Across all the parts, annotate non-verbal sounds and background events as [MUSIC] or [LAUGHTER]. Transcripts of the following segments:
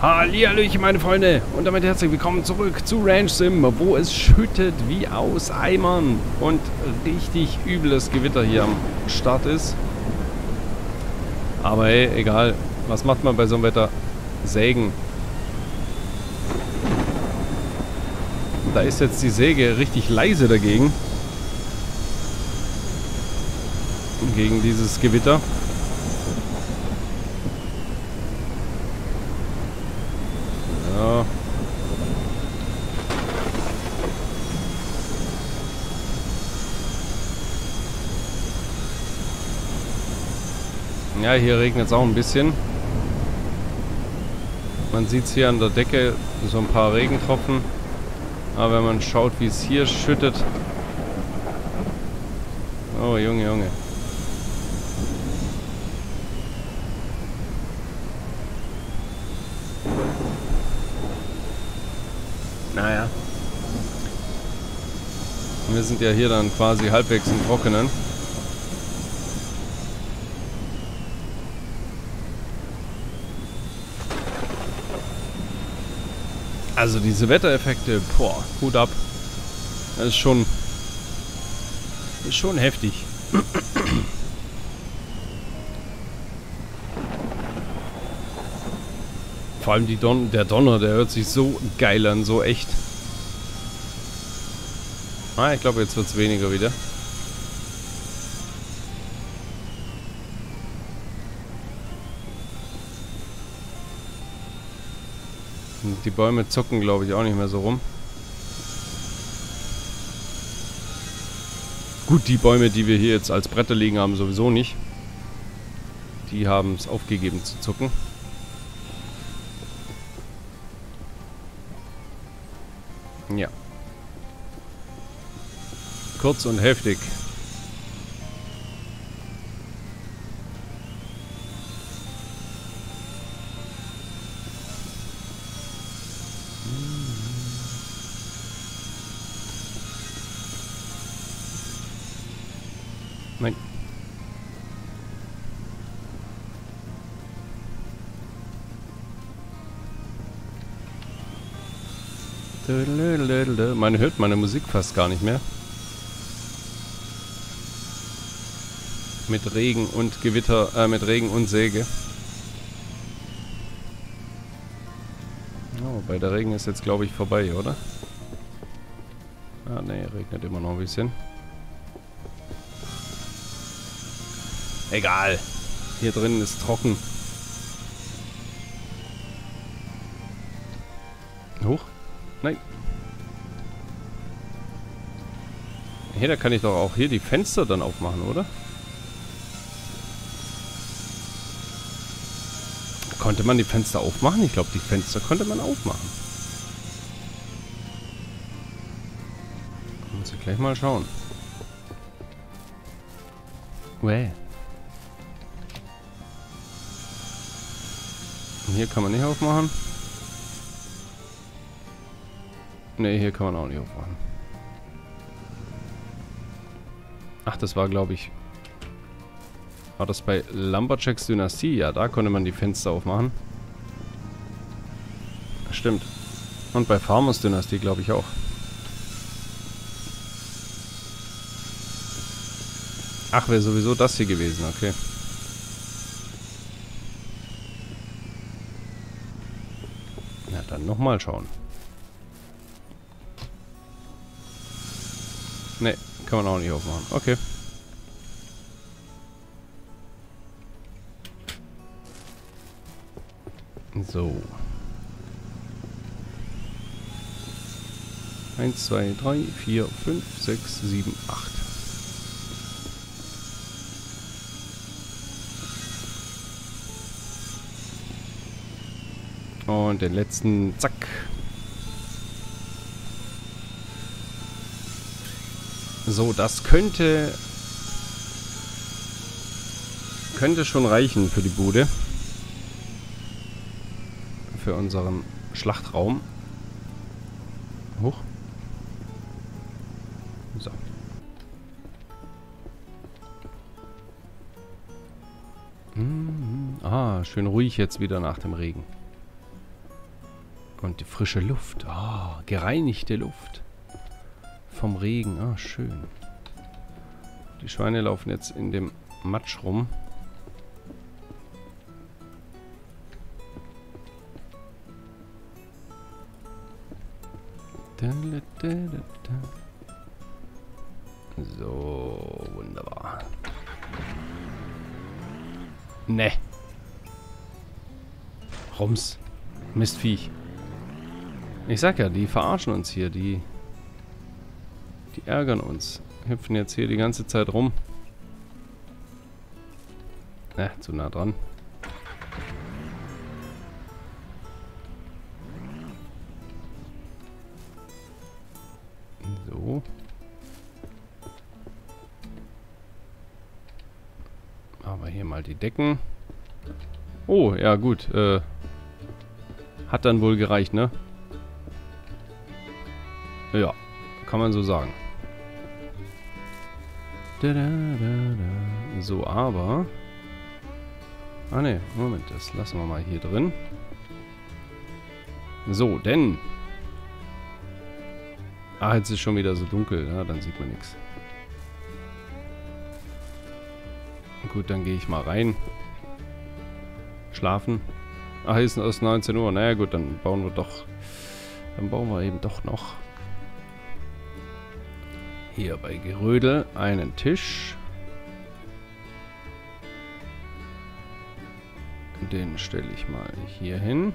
Hallihallöchen, meine Freunde. Und damit herzlich willkommen zurück zu Ranch Sim, wo es schüttet wie aus Eimern und richtig übles Gewitter hier am Start ist. Aber hey, egal. Was macht man bei so einem Wetter? Sägen. Da ist jetzt die Säge richtig leise dagegen. Gegen dieses Gewitter. Ja. Ja, hier regnet es auch ein bisschen. Man sieht es hier an der Decke, so ein paar Regentropfen. Aber wenn man schaut, wie es hier schüttet... Oh, Junge, Junge. Naja. Wir sind ja hier dann quasi halbwegs im Trockenen. Also diese Wettereffekte, boah, Hut ab. Das ist schon, ist schon heftig. Vor allem die Don der Donner, der hört sich so geil an, so echt. Ah, ich glaube, jetzt wird es weniger wieder. Die Bäume zucken, glaube ich, auch nicht mehr so rum. Gut, die Bäume, die wir hier jetzt als Bretter liegen haben, sowieso nicht. Die haben es aufgegeben zu zucken. Ja. Kurz und heftig. Man hört meine Musik fast gar nicht mehr. Mit Regen und Gewitter, äh, mit Regen und Säge. Oh, bei der Regen ist jetzt, glaube ich, vorbei, oder? Ah, ne, regnet immer noch ein bisschen. Egal. Hier drin ist trocken. Hoch? Nein. Hier, da kann ich doch auch hier die Fenster dann aufmachen, oder? Konnte man die Fenster aufmachen? Ich glaube, die Fenster konnte man aufmachen. Muss ich gleich mal schauen. Well. Und hier kann man nicht aufmachen. Ne, hier kann man auch nicht aufmachen. Ach, das war, glaube ich... War das bei Lumberjacks Dynastie? Ja, da konnte man die Fenster aufmachen. Stimmt. Und bei Farmers Dynastie, glaube ich, auch. Ach, wäre sowieso das hier gewesen, okay. Na, dann nochmal schauen. Ne, kann man auch nicht aufmachen. Okay. So. Eins, zwei, drei, vier, fünf, sechs, sieben, acht. Und den letzten, zack. So, das könnte... Könnte schon reichen für die Bude. Für unseren Schlachtraum. Hoch. So. Mhm. Ah, schön ruhig jetzt wieder nach dem Regen. Und die frische Luft. Ah, gereinigte Luft. Vom Regen. Ah, schön. Die Schweine laufen jetzt in dem Matsch rum. So, wunderbar. Ne. Rums. Mistviech. Ich sag ja, die verarschen uns hier. Die, die ärgern uns. Hüpfen jetzt hier die ganze Zeit rum. Ne, zu nah dran. So. Aber hier mal die Decken. Oh, ja gut. Äh, hat dann wohl gereicht, ne? Ja, kann man so sagen. So, aber... Ah ne, Moment, das lassen wir mal hier drin. So, denn... Ah, jetzt ist schon wieder so dunkel, ja, dann sieht man nichts. Gut, dann gehe ich mal rein. Schlafen. Ach, hier ist erst 19 Uhr. Naja gut, dann bauen wir doch... Dann bauen wir eben doch noch hier bei Gerödel einen Tisch. Den stelle ich mal hier hin.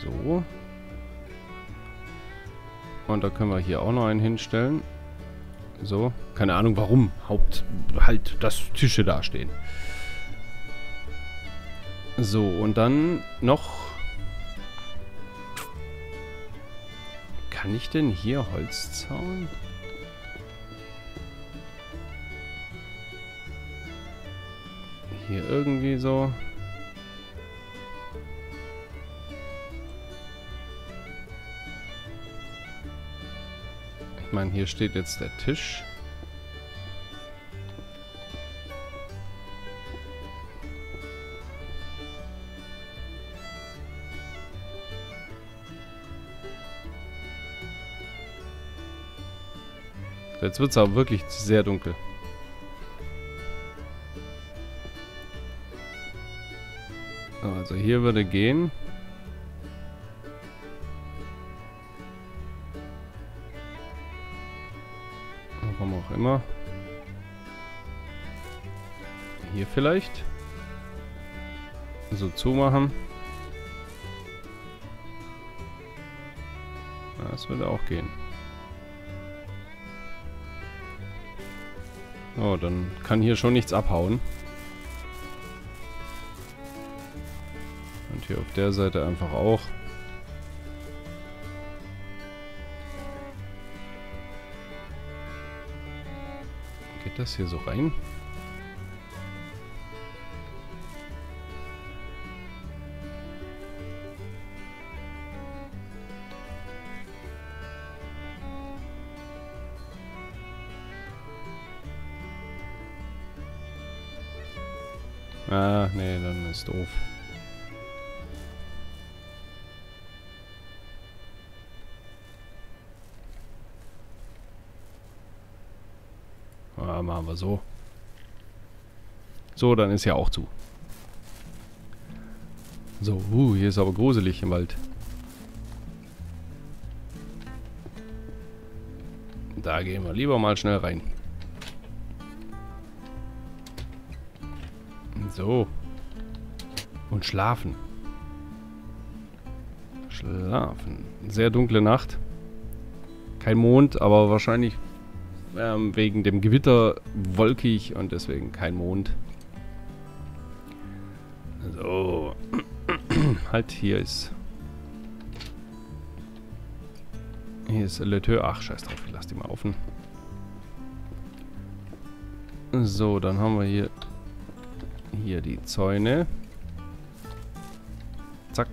So. Und da können wir hier auch noch einen hinstellen. So. Keine Ahnung warum. Haupt halt, dass Tische da stehen. So, und dann noch Kann ich denn hier Holzzaun? Hier irgendwie so. Ich meine, hier steht jetzt der Tisch. Jetzt wird es aber wirklich sehr dunkel. Also hier würde gehen. Warum auch immer. Hier vielleicht. So zumachen. Das würde auch gehen. Oh, dann kann hier schon nichts abhauen. Und hier auf der Seite einfach auch. Geht das hier so rein? So. So, dann ist ja auch zu. So, uh, hier ist aber gruselig im Wald. Da gehen wir lieber mal schnell rein. So. Und schlafen. Schlafen. Sehr dunkle Nacht. Kein Mond, aber wahrscheinlich ähm, wegen dem Gewitter wolkig und deswegen kein Mond. So. [CLEARS THROAT] halt, hier ist... Hier ist Le Tür. Ach, scheiß drauf, ich lasse die mal offen. So, dann haben wir hier hier die Zäune. Zack.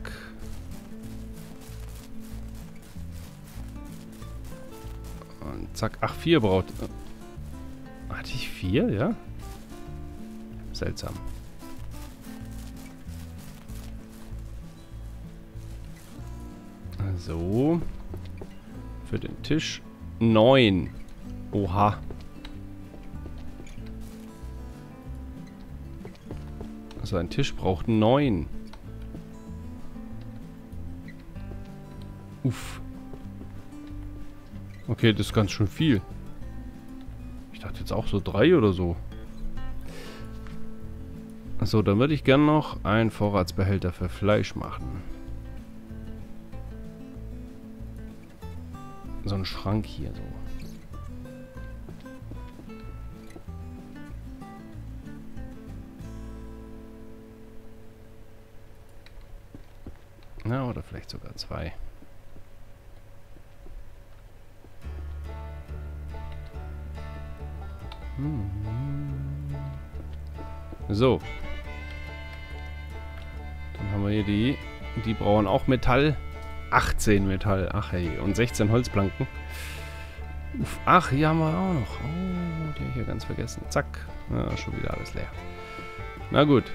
Rucksack. Ach, vier braucht. Hatte ich vier, ja? Seltsam. So. Für den Tisch. Neun. Oha. Also ein Tisch braucht neun. Uff. Okay, das ist ganz schön viel. Ich dachte jetzt auch so drei oder so. So, dann würde ich gerne noch einen Vorratsbehälter für Fleisch machen. So ein Schrank hier so. Na, oder vielleicht sogar zwei. So. Dann haben wir hier die. Die brauchen auch Metall. 18 Metall. Ach hey. Und 16 Holzplanken. Uff. Ach, hier haben wir auch noch. Oh, die habe ich ja ganz vergessen. Zack. Ja, schon wieder alles leer. Na gut.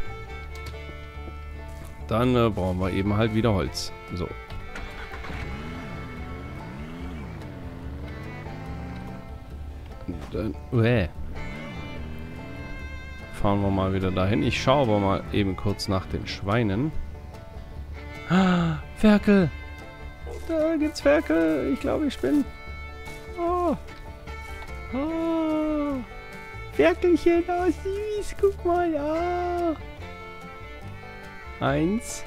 Dann äh, brauchen wir eben halt wieder Holz. So. Dann, äh, fahren wir mal wieder dahin. Ich schaue aber mal eben kurz nach den Schweinen. Ah, Ferkel! Da gibt's Ferkel. Ich glaube, ich bin... Oh. Oh. Ferkelchen, oh süß. Guck mal, ja. Eins.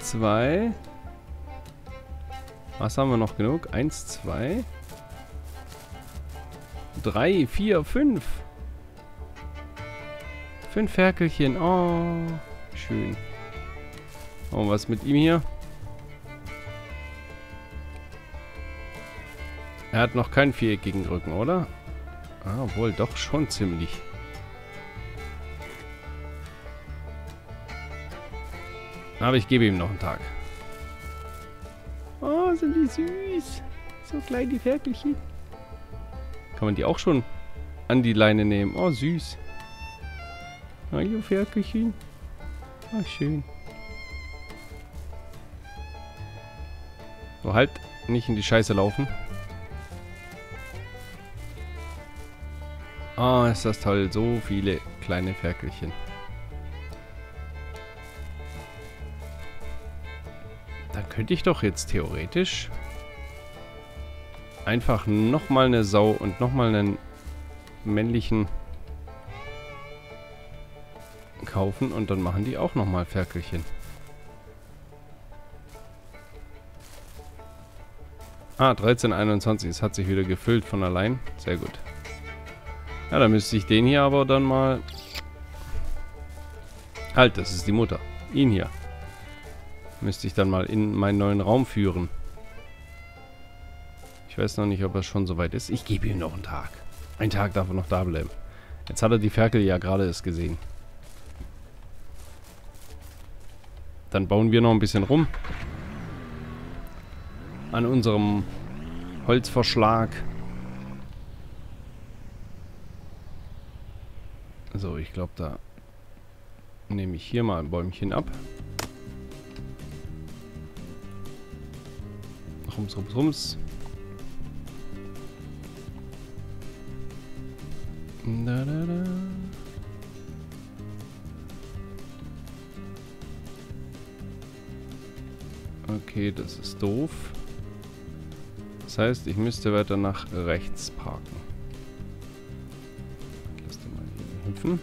Zwei. Was haben wir noch genug? Eins, zwei. Drei, vier, fünf. Fünf Ferkelchen. Oh, schön. Oh, was mit ihm hier? Er hat noch keinen viereckigen Rücken, oder? Ah, wohl, doch schon ziemlich. Aber ich gebe ihm noch einen Tag. Oh, sind die süß. So klein die Ferkelchen. Kann man die auch schon an die Leine nehmen? Oh, süß. Hallo, Ferkelchen. Ah, schön. So, halt. Nicht in die Scheiße laufen. Ah, ist das toll. So viele kleine Ferkelchen. Dann könnte ich doch jetzt theoretisch einfach nochmal eine Sau und nochmal einen männlichen kaufen und dann machen die auch nochmal Ferkelchen. Ah, 1321. Es hat sich wieder gefüllt von allein. Sehr gut. Ja, dann müsste ich den hier aber dann mal... Halt, das ist die Mutter. Ihn hier. Müsste ich dann mal in meinen neuen Raum führen. Ich weiß noch nicht, ob er schon soweit ist. Ich gebe ihm noch einen Tag. Ein Tag darf er noch da bleiben. Jetzt hat er die Ferkel ja gerade erst gesehen. Dann bauen wir noch ein bisschen rum. An unserem Holzverschlag. So, ich glaube, da nehme ich hier mal ein Bäumchen ab. Rums, rums, rums. Da, da, da. Okay, das ist doof. Das heißt, ich müsste weiter nach rechts parken. hüpfen.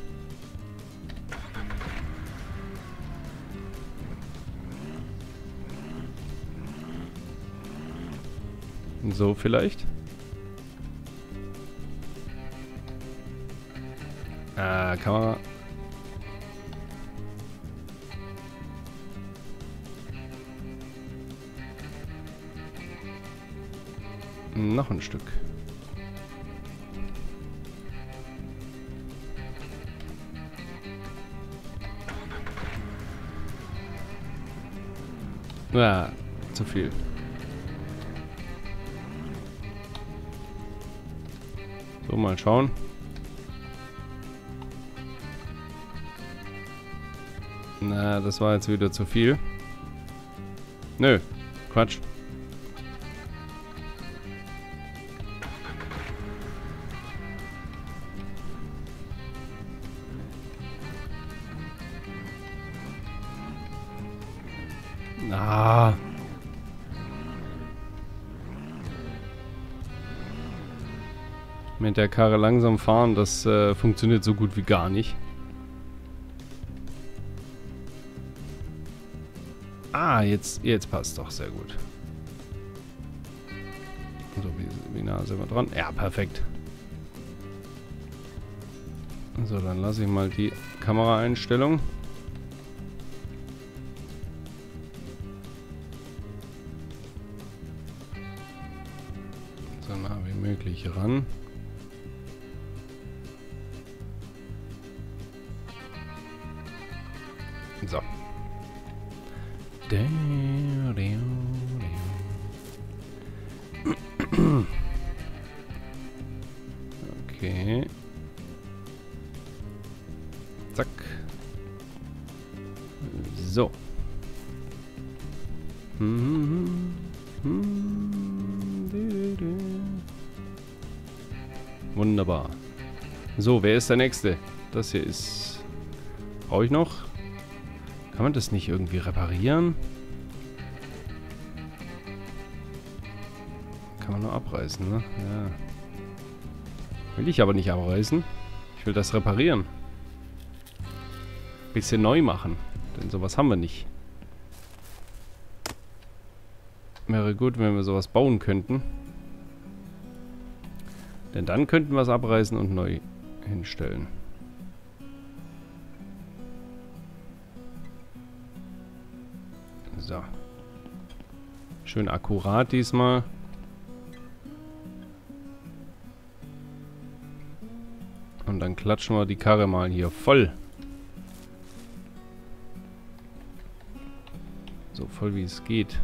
So vielleicht. Ah, kann Noch ein Stück. Ja, zu viel. So, mal schauen. Na, das war jetzt wieder zu viel. Nö, Quatsch. Der Karre langsam fahren, das äh, funktioniert so gut wie gar nicht. Ah, jetzt, jetzt passt doch sehr gut. So, wie, wie nah sind wir dran? Ja, perfekt. So, dann lasse ich mal die Kameraeinstellung. So. Okay. Zack. So. Wunderbar. So, wer ist der Nächste? Das hier ist... Brauche ich noch? Kann man das nicht irgendwie reparieren? Kann man nur abreißen, ne? Ja. Will ich aber nicht abreißen. Ich will das reparieren. Bisschen neu machen. Denn sowas haben wir nicht. Wäre gut, wenn wir sowas bauen könnten. Denn dann könnten wir es abreißen und neu hinstellen. So. Schön akkurat diesmal. Und dann klatschen wir die Karre mal hier voll. So voll wie es geht.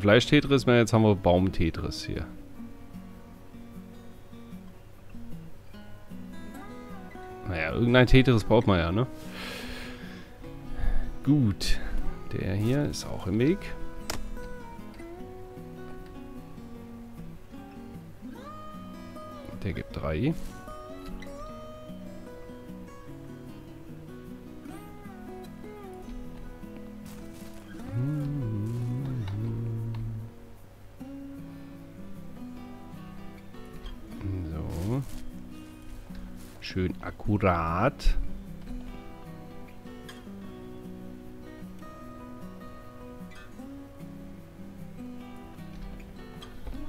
Kein Fleisch-Tetris mehr, jetzt haben wir Baum-Tetris hier. Naja, irgendein Tetris braucht man ja, ne? Gut. Der hier ist auch im Weg. Der gibt drei. Akkurat.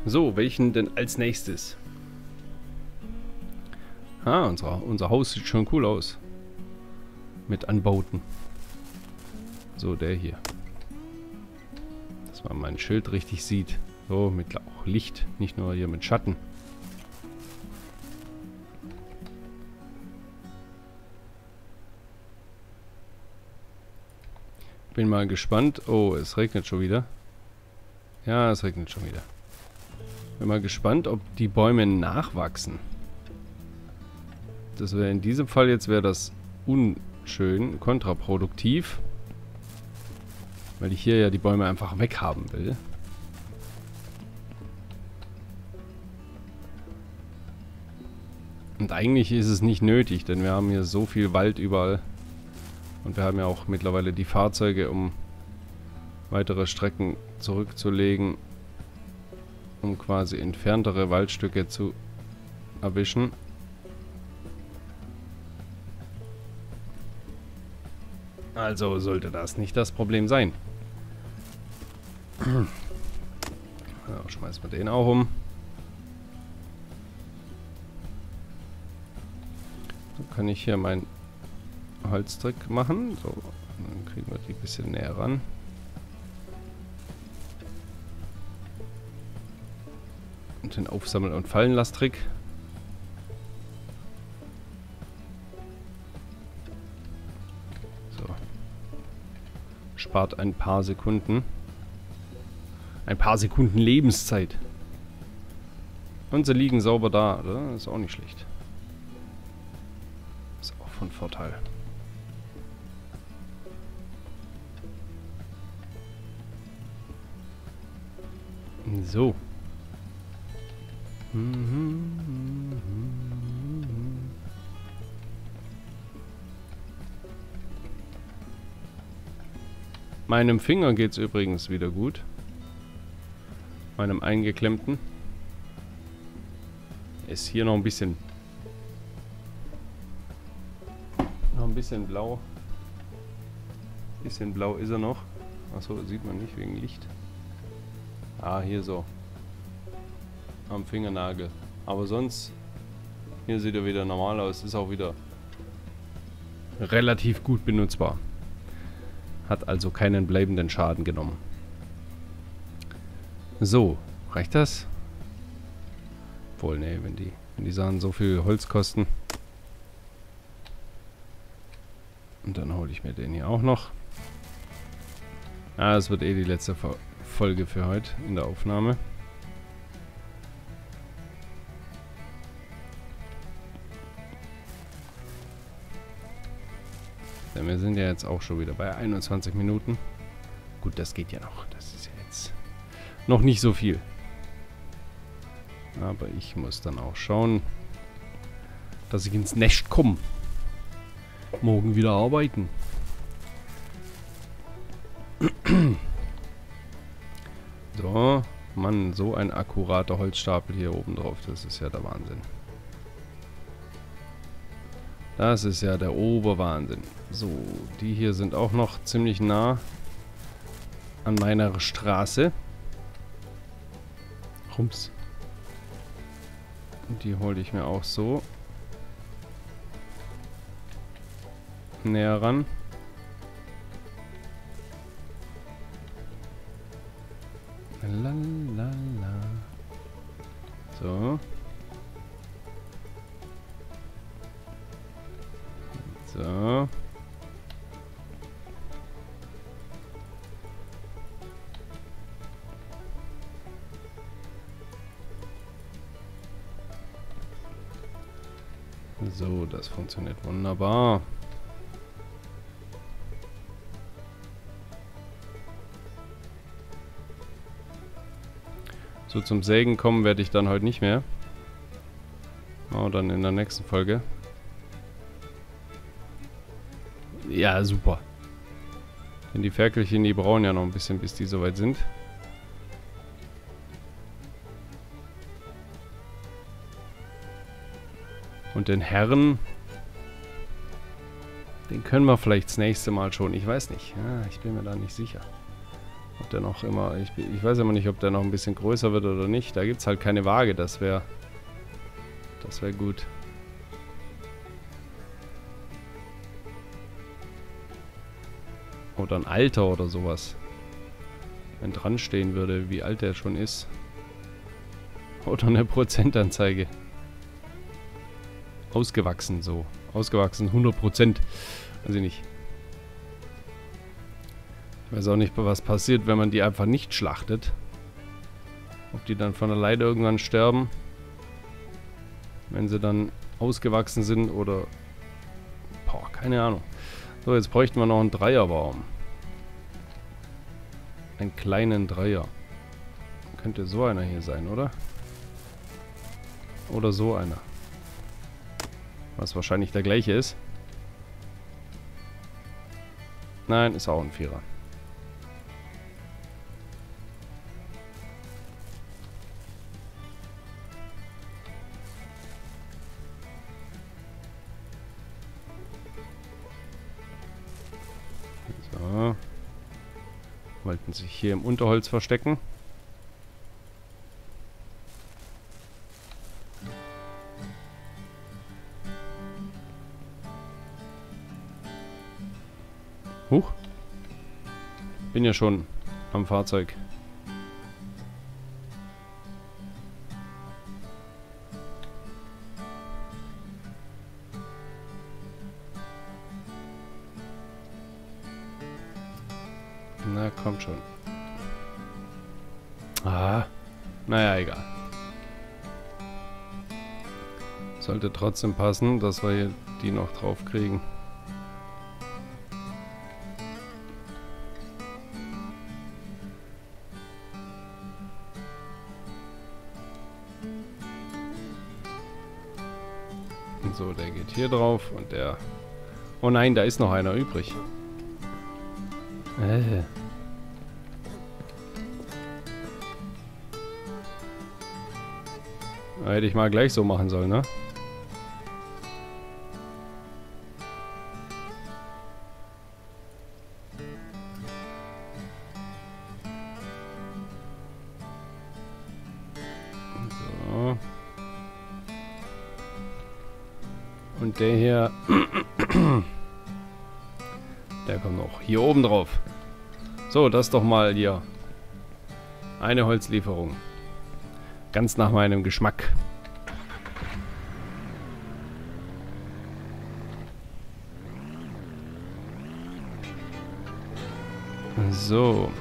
So, welchen denn als nächstes? Ah, unser, unser Haus sieht schon cool aus. Mit Anbauten. So, der hier. Dass man mein Schild richtig sieht. So, mit auch Licht, nicht nur hier mit Schatten. Bin mal gespannt. Oh, es regnet schon wieder. Ja, es regnet schon wieder. Bin mal gespannt, ob die Bäume nachwachsen. Das wäre in diesem Fall jetzt wäre das unschön, kontraproduktiv. Weil ich hier ja die Bäume einfach weghaben will. Und eigentlich ist es nicht nötig, denn wir haben hier so viel Wald überall. Und wir haben ja auch mittlerweile die Fahrzeuge, um weitere Strecken zurückzulegen, um quasi entferntere Waldstücke zu erwischen. Also sollte das nicht das Problem sein. Ja, schmeißen wir den auch um. So kann ich hier meinen Holztrick machen. So, dann kriegen wir die ein bisschen näher ran. Und den Aufsammel- und Fallenlasstrick. spart ein paar Sekunden. Ein paar Sekunden Lebenszeit. Und sie liegen sauber da, oder? Ist auch nicht schlecht. Ist auch von Vorteil. So. Meinem Finger geht es übrigens wieder gut. Meinem eingeklemmten. Ist hier noch ein bisschen... Noch ein bisschen blau. Bisschen blau ist er noch. Achso, sieht man nicht wegen Licht. Ah, hier so. Am Fingernagel. Aber sonst, hier sieht er wieder normal aus. Ist auch wieder relativ gut benutzbar. Hat also keinen bleibenden Schaden genommen. So, reicht das? Wohl, ne, wenn die, wenn die Sachen so viel Holz kosten. Und dann hole ich mir den hier auch noch. Ah, das wird eh die letzte Folge für heute in der Aufnahme. Denn wir sind ja jetzt auch schon wieder bei 21 Minuten. Gut, das geht ja noch. Das ist ja jetzt noch nicht so viel. Aber ich muss dann auch schauen, dass ich ins Nest komme. Morgen wieder arbeiten. So ein akkurater Holzstapel hier oben drauf, das ist ja der Wahnsinn. Das ist ja der Oberwahnsinn. So, die hier sind auch noch ziemlich nah an meiner Straße. Rums. Und die hole ich mir auch so näher ran. Funktioniert wunderbar. So zum Sägen kommen werde ich dann heute nicht mehr. Oh, dann in der nächsten Folge. Ja, super. Denn die Ferkelchen, die brauchen ja noch ein bisschen, bis die soweit sind. Und den Herren, den können wir vielleicht das nächste Mal schon. Ich weiß nicht. Ja, ich bin mir da nicht sicher. Ob der noch immer... Ich, ich weiß immer nicht, ob der noch ein bisschen größer wird oder nicht. Da gibt es halt keine Waage. Das wäre... Das wäre gut. Oder ein Alter oder sowas. Wenn dran stehen würde, wie alt der schon ist. Oder eine Prozentanzeige. Ausgewachsen so. Ausgewachsen 100%. Weiß ich nicht. Ich weiß auch nicht, was passiert, wenn man die einfach nicht schlachtet. Ob die dann von alleine irgendwann sterben. Wenn sie dann ausgewachsen sind oder... Boah, keine Ahnung. So, jetzt bräuchten wir noch einen Dreierbaum. Einen kleinen Dreier. Könnte so einer hier sein, oder? Oder so einer. Was wahrscheinlich der gleiche ist. Nein, ist auch ein Vierer. Wollten sich hier im Unterholz verstecken. Ja schon am Fahrzeug. Na, kommt schon. Ah. Naja, egal. Sollte trotzdem passen, dass wir die noch drauf kriegen. Hier drauf und der... Oh nein, da ist noch einer übrig. Äh. Hätte ich mal gleich so machen sollen, ne? Und der hier... der kommt noch hier oben drauf. So, das doch mal hier. Eine Holzlieferung. Ganz nach meinem Geschmack. So.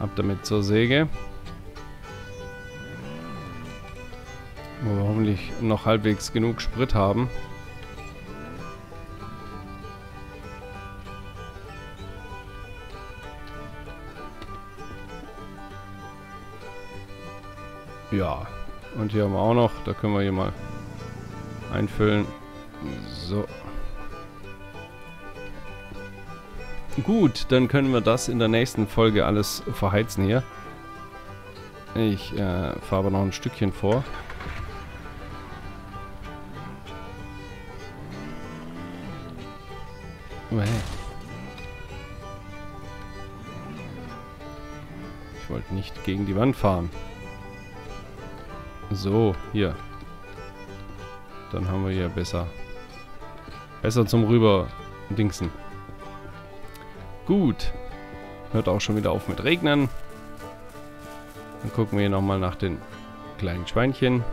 Ab damit zur Säge. Hoffentlich noch halbwegs genug Sprit haben. Ja. Und hier haben wir auch noch. Da können wir hier mal einfüllen. So. Gut, dann können wir das in der nächsten Folge alles verheizen hier. Ich äh, fahre aber noch ein Stückchen vor. Hey. Ich wollte nicht gegen die Wand fahren. So, hier. Dann haben wir hier besser. Besser zum rüber dingsen. Gut. Hört auch schon wieder auf mit Regnen. Dann gucken wir hier nochmal nach den kleinen Schweinchen.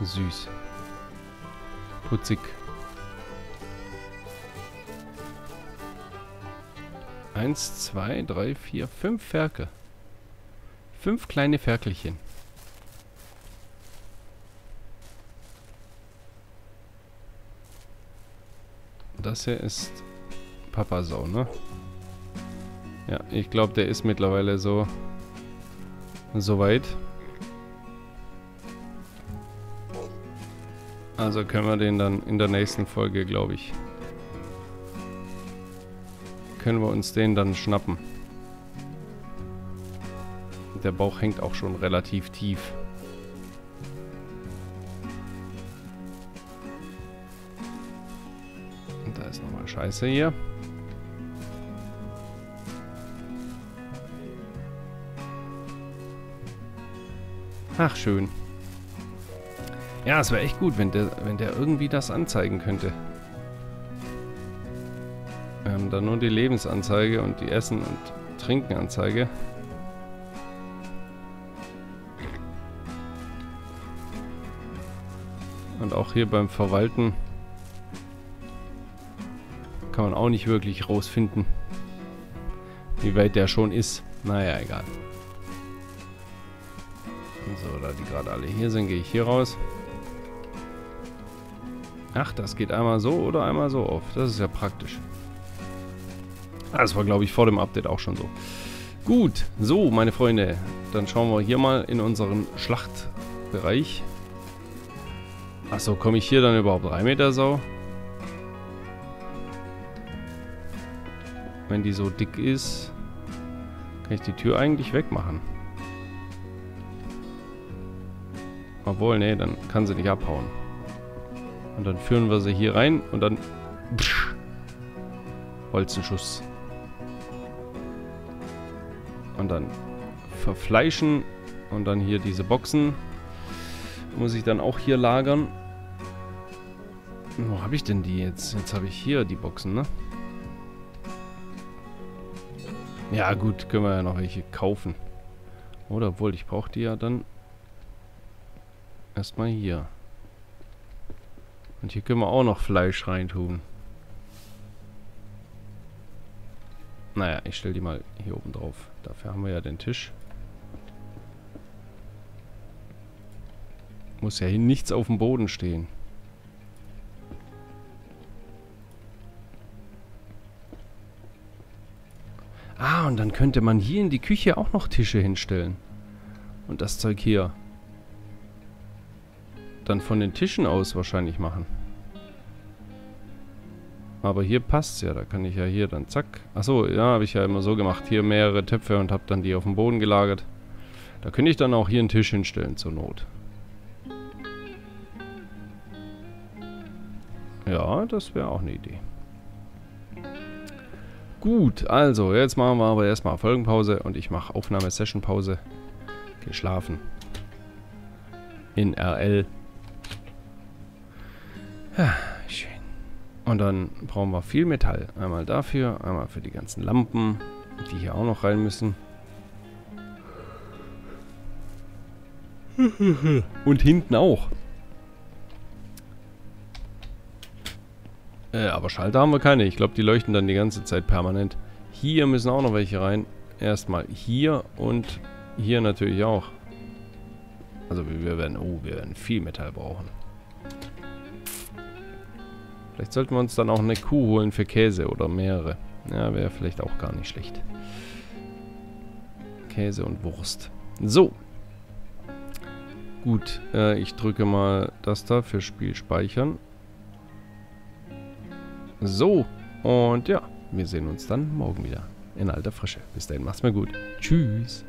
Süß. Putzig. Eins, zwei, drei, vier, fünf Ferkel. Fünf kleine Ferkelchen. Das hier ist Papasau, ne? Ja, ich glaube, der ist mittlerweile so so weit. Also können wir den dann in der nächsten Folge, glaube ich, können wir uns den dann schnappen der Bauch hängt auch schon relativ tief. Und da ist nochmal Scheiße hier. Ach, schön. Ja, es wäre echt gut, wenn der, wenn der irgendwie das anzeigen könnte. Wir haben da nur die Lebensanzeige und die Essen- und Trinkenanzeige. Und auch hier beim Verwalten kann man auch nicht wirklich rausfinden, wie weit der schon ist. Naja, egal. So, da die gerade alle hier sind, gehe ich hier raus. Ach, das geht einmal so oder einmal so auf. Das ist ja praktisch. Das war, glaube ich, vor dem Update auch schon so. Gut, so, meine Freunde. Dann schauen wir hier mal in unseren Schlachtbereich. Achso, komme ich hier dann überhaupt 3 Meter Sau? Wenn die so dick ist, kann ich die Tür eigentlich wegmachen. Obwohl, nee, dann kann sie nicht abhauen. Und dann führen wir sie hier rein und dann... Psch, Holzenschuss. Und dann verfleischen und dann hier diese Boxen. Muss ich dann auch hier lagern. Wo habe ich denn die jetzt? Jetzt habe ich hier die Boxen, ne? Ja gut, können wir ja noch welche kaufen. Oder obwohl, ich brauche die ja dann erstmal hier. Und hier können wir auch noch Fleisch reintun. Naja, ich stelle die mal hier oben drauf. Dafür haben wir ja den Tisch. Muss ja hier nichts auf dem Boden stehen. Ah, und dann könnte man hier in die Küche auch noch Tische hinstellen. Und das Zeug hier. Dann von den Tischen aus wahrscheinlich machen. Aber hier passt ja. Da kann ich ja hier dann zack. Achso, ja, habe ich ja immer so gemacht. Hier mehrere Töpfe und habe dann die auf dem Boden gelagert. Da könnte ich dann auch hier einen Tisch hinstellen zur Not. Ja, das wäre auch eine Idee. Gut, also jetzt machen wir aber erstmal Folgenpause und ich mache Aufnahme-Session-Pause. Geschlafen. In RL. Ja, schön. Und dann brauchen wir viel Metall. Einmal dafür, einmal für die ganzen Lampen, die hier auch noch rein müssen. [LAUGHS] Und hinten auch. Äh, aber Schalter haben wir keine. Ich glaube, die leuchten dann die ganze Zeit permanent. Hier müssen auch noch welche rein. Erstmal hier und hier natürlich auch. Also wir werden, oh, wir werden viel Metall brauchen. Vielleicht sollten wir uns dann auch eine Kuh holen für Käse oder mehrere. Ja, wäre vielleicht auch gar nicht schlecht. Käse und Wurst. So. Gut, äh, ich drücke mal das da für Spiel speichern. So, und ja, wir sehen uns dann morgen wieder in alter Frische. Bis dahin, macht's mir gut. Tschüss.